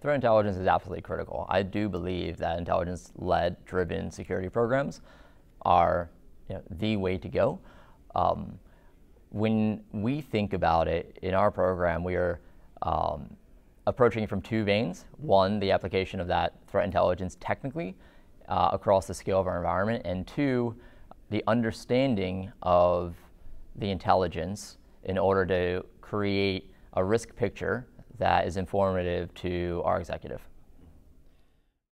threat intelligence is absolutely critical. I do believe that intelligence-led driven security programs are you know, the way to go. Um, when we think about it in our program, we are um, approaching it from two veins. One, the application of that threat intelligence technically uh, across the scale of our environment, and two, the understanding of the intelligence in order to create a risk picture that is informative to our executive.